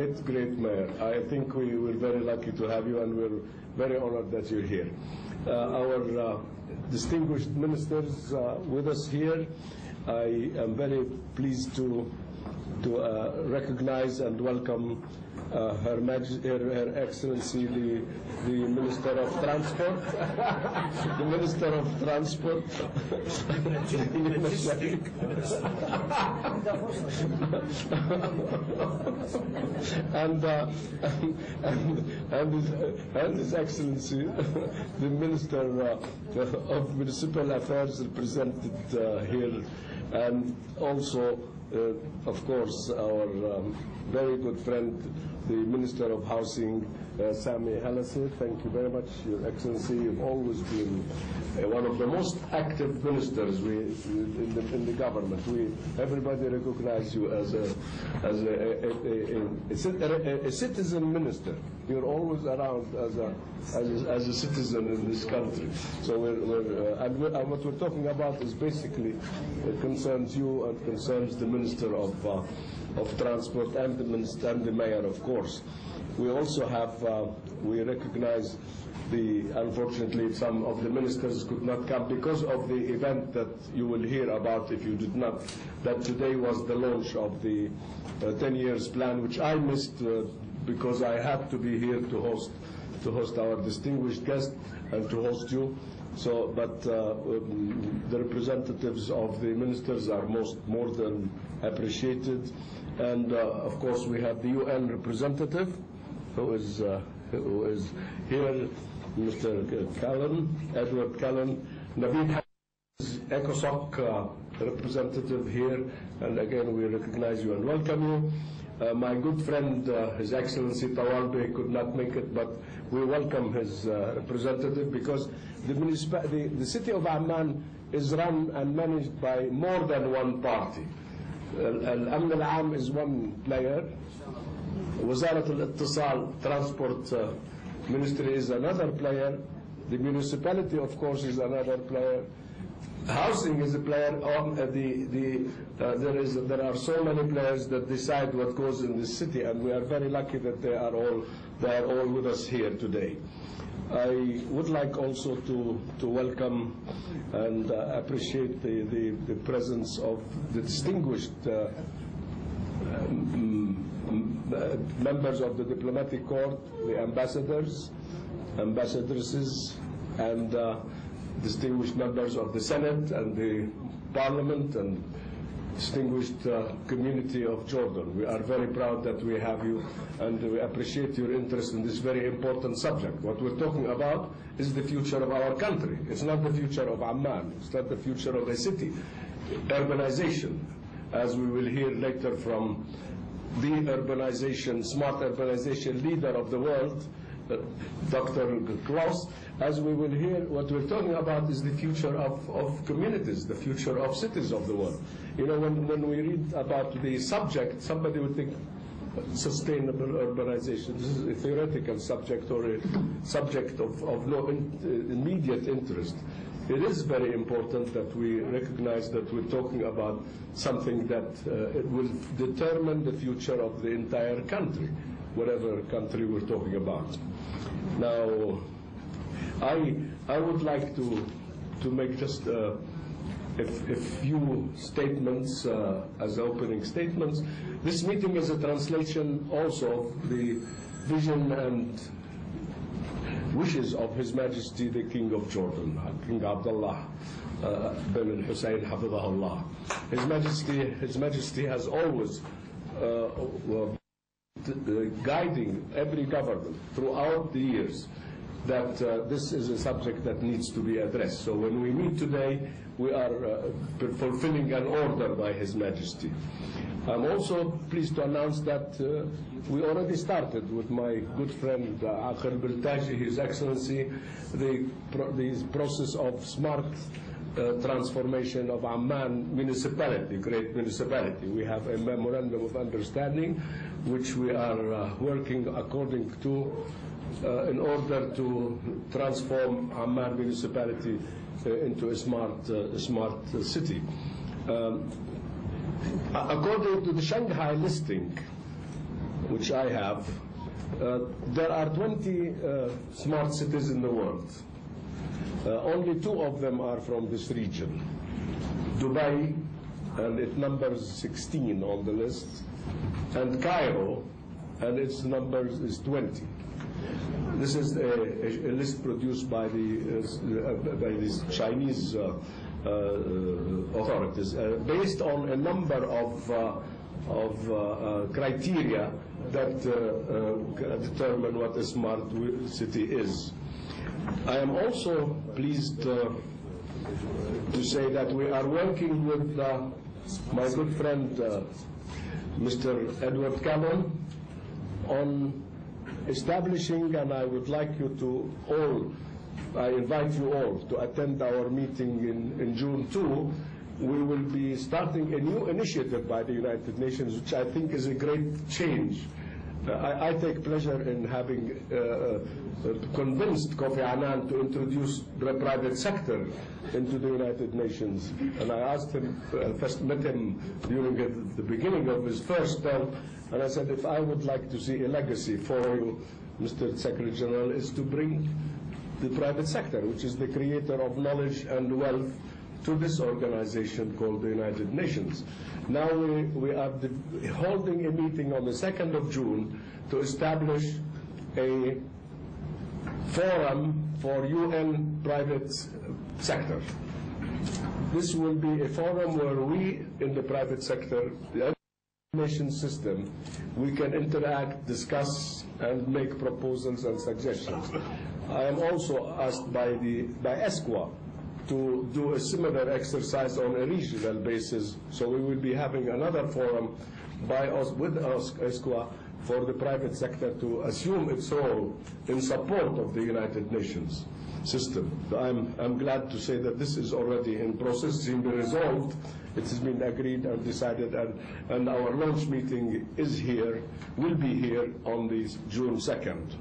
Great, great mayor. I think we were very lucky to have you, and we're very honored that you're here. Uh, our uh, distinguished ministers uh, with us here, I am very pleased to to uh, recognize and welcome uh, Her, Her, Her Excellency the, the Minister of Transport, the Minister of Transport, and, uh, and, and, his, and His Excellency the Minister uh, of Municipal Affairs represented uh, here, and also, uh, of course, our um, very good friend, the Minister of Housing, uh, Sami Halassi. Thank you very much, Your Excellency. You've always been uh, one of the most active ministers we, in, the, in the government. We, everybody recognize you as a, as a, a, a, a, cit- a- a citizen minister. You're always around as a, as a, as citizen in this country. So we're, we're, uh, and, we and what we're talking about is basically it concerns you and concerns the Minister of, uh, of Transport and the Minister and the Mayor, of course. We also have, uh, we recognize the, unfortunately, some of the ministers could not come because of the event that you will hear about if you did not, that today was the launch of the uh, 10 years plan, which I missed uh, because I had to be here to host, to host our distinguished guest and to host you. So, but uh, um, the representatives of the ministers are most more than appreciated, and uh, of course we have the UN representative, who is, uh, who is here, Mr. Kallon, Edward Kallon. Naveed is ECOSOC uh, representative here, and again we recognize you and welcome you. Uh, my good friend, uh, His Excellency Tawalbe, could not make it, but we welcome his uh, representative because the, the, the, city of Amman is run and managed by more than one party. Al-Amn al-Am is one player, وزارة الاتصال transport uh, ministry is another player, the municipality of course is another player, housing is a player on uh, the the uh, there is there are so many players that decide what goes in the city and we are very lucky that they are all they are all with us here today I would like also to to welcome and uh, appreciate the, the the presence of the distinguished uh, um, uh, members of the diplomatic corps the ambassadors ambassadresses and uh, distinguished members of the Senate and the Parliament and distinguished uh, community of Jordan. We are very proud that we have you and we appreciate your interest in this very important subject. What we're talking about is the future of our country. It's not the future of Amman. It's not the future of a city. Urbanization, as we will hear later from the urbanization, smart urbanization leader of the world, uh, Dr. Klaus, as we will hear, what we're talking about is the future of, of communities, the future of cities of the world. You know, when, when we read about the subject, somebody would think sustainable urbanization. This is a theoretical subject or a subject of, of no in, uh, immediate interest. It is very important that we recognize that we're talking about something that uh, it will determine the future of the entire country, whatever country we're talking about. Now, I, I would like to, to make just uh, a, a few statements uh, as opening statements. This meeting is a translation also of the vision and wishes of His Majesty the King of Jordan, King Abdullah uh, bin Hussein Hafidahullah. His Majesty, His Majesty has always uh, uh, guiding every government throughout the years that uh, this is a subject that needs to be addressed. So when we meet today, we are uh, fulfilling an order by His Majesty. I'm also pleased to announce that uh, we already started with my good friend uh, Aqil Biltaji, His Excellency, the, pro- the process of smart uh, transformation of Amman municipality, great municipality. We have a memorandum of understanding which we are uh, working according to uh, in order to transform Amman municipality uh, into a smart, uh, smart city. Um, according to the Shanghai listing, which I have, uh, there are 20 uh, smart cities in the world. Uh, only two of them are from this region. Dubai, and it numbers 16 on the list, and Cairo, and its number is 20. This is a, a, a list produced by the uh, by these Chinese uh, uh, authorities, uh, based on a number of uh, of uh, uh, criteria that uh, uh, determine what a smart city is. I am also pleased to say that we are working with my good friend Mr. Edward Cameron on establishing, and I would like you to all, I invite you all to attend our meeting in, in June too. We will be starting a new initiative by the United Nations, which I think is a great change. I, I take pleasure in having uh, uh, convinced Kofi Annan to introduce the private sector into the United Nations. And I asked him, uh, first met him during the the beginning of his first term, and I said, if I would like to see a legacy for you, Mr. Secretary General, is to bring the private sector, which is the creator of knowledge and wealth, to this organization called the United Nations. Now we, we are holding a meeting on the 2nd of June to establish a forum for UN private sector. This will be a forum where we in the private sector, the nation system, we can interact, discuss, and make proposals and suggestions. I am also asked by the, by ESCWA to do a similar exercise on a regional basis, so we will be having another forum by us, with us, ESCWA, for the private sector to assume its role in support of the United Nations system. I'm, I'm glad to say that this is already in process, it's been resolved, it has been agreed and decided, and, and our launch meeting is here, will be here on the June 2nd.